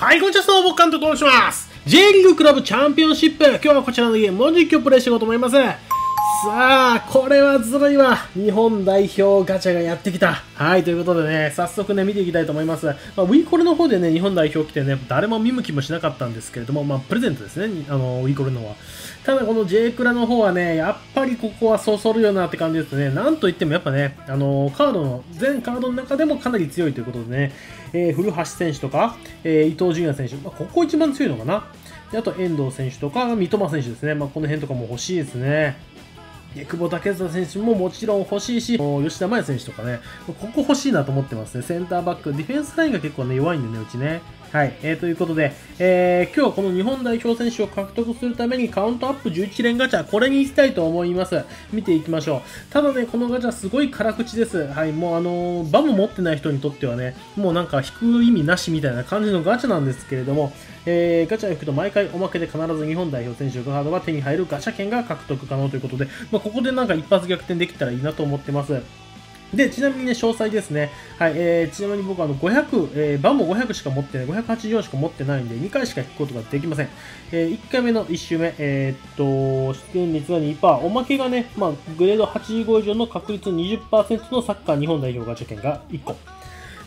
はい、こんにちは、総合監督と申します。J リーグクラブチャンピオンシップ。今日はこちらのゲームを実況プレイしていこうと思います。さあ、これはずるいわ。日本代表ガチャがやってきた。はい、ということでね、早速ね、見ていきたいと思います。まあ、ウィーコルの方でね、日本代表来てね、誰も見向きもしなかったんですけれども、まあ、プレゼントですね、あの、ウィーコルのは。ただこの J クラの方はね、やっぱりここはそそるよなって感じですね。なんといってもやっぱね、あのカードの、全カードの中でもかなり強いということでね、えー、古橋選手とか、えー、伊東純也選手、まあ、ここ一番強いのかな。であと遠藤選手とか、三笘選手ですね。まあ、この辺とかも欲しいですね。久保建英選手ももちろん欲しいし、吉田麻也選手とかね、ここ欲しいなと思ってますね。センターバック、ディフェンスラインが結構ね、弱いんでね、うちね。はい。えー、ということで、えー、今日はこの日本代表選手を獲得するためにカウントアップ11連ガチャ、これに行きたいと思います。見ていきましょう。ただね、このガチャすごい辛口です。はい。もうあのー、バも持ってない人にとってはね、もうなんか引く意味なしみたいな感じのガチャなんですけれども、えー、ガチャを引くと毎回おまけで必ず日本代表選手カードが手に入るガチャ券が獲得可能ということで、まあ、ここでなんか一発逆転できたらいいなと思ってます。で、ちなみにね、詳細ですね。はい、えー、ちなみに僕はあの500、えー、番も500しか持ってない、584しか持ってないんで、2回しか引くことができません。えー、1回目の1周目、えー、っと、出現率が2%、おまけがね、まあ、グレード85以上の確率20%のサッカー日本代表ガチャ券が1個。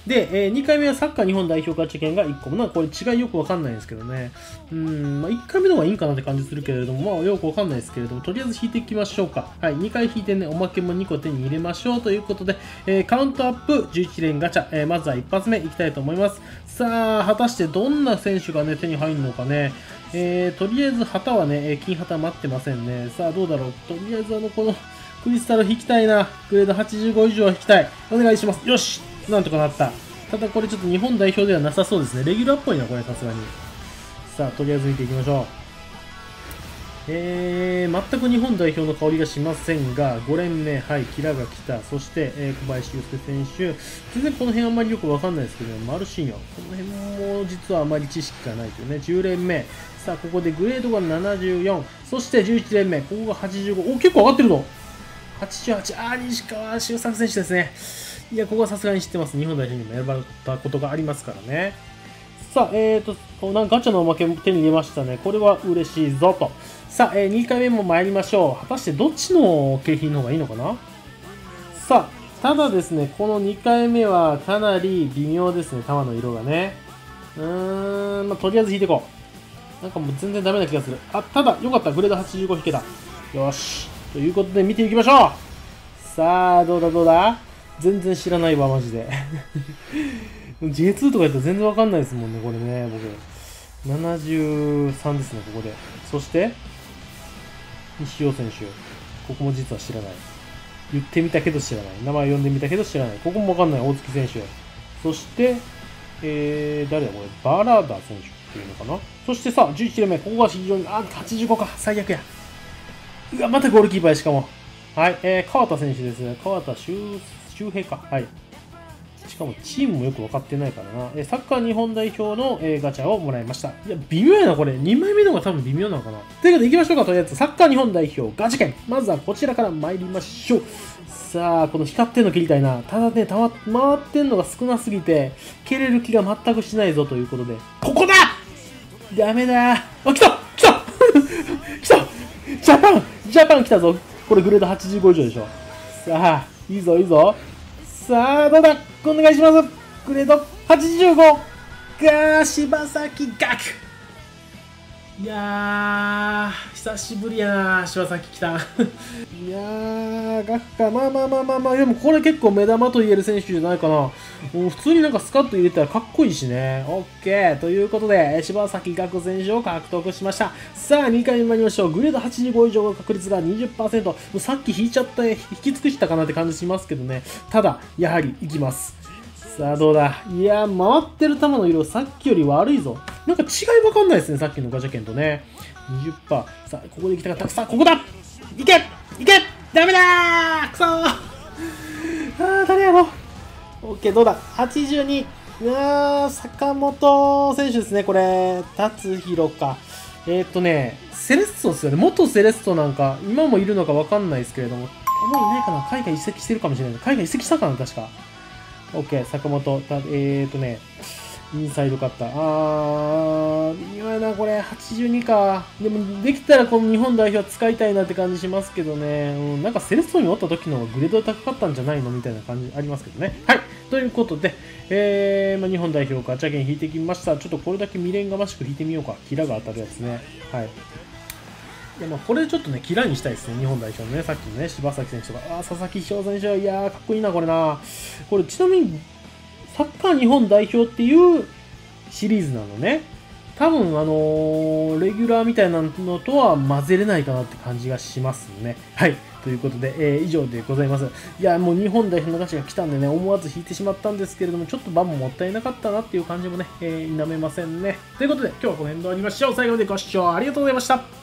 で、えー、2回目はサッカー日本代表ガチャ券が1個も、なんかこれ違いよくわかんないですけどね。うん、まあ、1回目の方がいいんかなって感じするけれども、まあ、よくわかんないですけれども、とりあえず引いていきましょうか。はい、2回引いてね、おまけも2個手に入れましょうということで、えー、カウントアップ11連ガチャ、えー、まずは1発目いきたいと思います。さあ、果たしてどんな選手がね、手に入るのかね。えー、とりあえず旗はね、金旗待ってませんね。さあ、どうだろう。とりあえずあの、この、クリスタル引きたいな。グレード85以上は引きたい。お願いします。よしなんとかなった。ただこれちょっと日本代表ではなさそうですね。レギュラーっぽいな、これさすがに。さあ、とりあえず見ていきましょう。えー、全く日本代表の香りがしませんが、5連目、はい、キラが来た。そして、えー、小林祐介選手。全然この辺あんまりよくわかんないですけど、マルシーニョ。この辺も実はあまり知識がないというね。10連目。さあ、ここでグレードが74。そして11連目。ここが85。お、結構上がってるぞ。88。あー、西川修作選手ですね。いや、ここはさすがに知ってます。日本代表にも選ばれたことがありますからね。さあ、えーと、なんかガチャのおまけ手に入れましたね。これは嬉しいぞと。さあ、えー、2回目も参りましょう。果たしてどっちの景品の方がいいのかな？さあ、ただですね、この2回目はかなり微妙ですね、玉の色がね。うーん、まあ、とりあえず引いていこう。なんかもう全然ダメな気がする。あ、ただ、よかった。グレード85引けた。よし。ということで見ていきましょうさあ、どうだどうだ？全然知らないわ、マジで。J2 とかやったら全然わかんないですもんね、これね、僕。73ですね、ここで。そして、西尾選手。ここも実は知らない。言ってみたけど知らない。名前呼んでみたけど知らない。ここもわかんない、大月選手。そして、えー、誰だこれ、バラダ選手っていうのかな？そしてさ、11連目、ここが非常に、あ、85か、最悪や。うわ、またゴールキーパー、しかも。はい、えー、川田選手ですね。川田修周平か。はい。しかもチームもよく分かってないからな。えサッカー日本代表の、えガチャをもらいました。いや、微妙やな、これ。2枚目の方が多分微妙なのかな。ということで行きましょうか、とりあえず。サッカー日本代表ガチ券。まずはこちらから参りましょう。さあ、この光ってんの切りたいな。ただね、たま、回ってんのが少なすぎて、蹴れる気が全くしないぞということで。ここだダメだあ、来たジャパンジャパン来たぞ。これグレード85以上でしょ。さあ、いいぞ、いいぞ。さあ、どうだ？お願いします。グレード85がー、柴崎岳。いやー、久しぶりやな、柴崎来た。いやー、ガクか。まあまあまあまあまあ、でもこれ結構目玉と言える選手じゃないかな。普通になんかスカッと入れたらかっこいいしね。オッケー。ということで、柴崎岳選手を獲得しました。さあ、2回目参りましょう。グレード85以上の確率が20%。もうさっき引いちゃった、引き尽くしたかなって感じしますけどね。ただ、やはりいきます。さあ、どうだ？いや回ってる球の色、さっきより悪いぞ。なんか違いわかんないですね、さっきのガチャ券とね。20%。さあ、ここで行きたかった。さあ、ここだいけいけダメだーくそー あー、誰やろ？オッケー、どうだ ?82。うわー、坂本選手ですね、これ。達弘か。えー、っとね、セレッソですよね。元セレッソなんか、今もいるのかわかんないですけれども。もういないかな海外移籍してるかもしれない。海外移籍したかな確か。OK、坂本。えーとね、インサイドカッター。あー、微妙やな、これ。82か。でも、できたらこの日本代表は使いたいなって感じしますけどね。うん、なんかセレッソにおった時の方がグレード高かったんじゃないのみたいな感じありますけどね。はい。ということで、えー、まあ、日本代表ガチャ券引いてきました。ちょっとこれだけ未練がましく引いてみようか。キラが当たるやつね。はい。いやまあこれちょっとね、キラにしたいですね、日本代表のね、さっきのね、柴崎選手とか、あ佐々木翔選手、いやー、かっこいいな、これな。これ、ちなみに、サッカー日本代表っていうシリーズなのね。多分、あのー、レギュラーみたいなのとは混ぜれないかなって感じがしますね。はい。ということで、えー、以上でございます。いや、もう日本代表のガチが来たんでね、思わず引いてしまったんですけれども、ちょっと番ももったいなかったなっていう感じもね、えー、否めませんね。ということで、今日はこの辺で終わりましょう。最後までご視聴ありがとうございました。